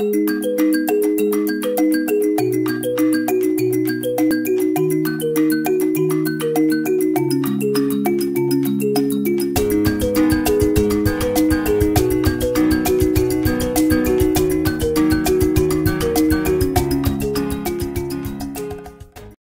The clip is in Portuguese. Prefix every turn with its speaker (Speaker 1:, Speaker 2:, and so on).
Speaker 1: Música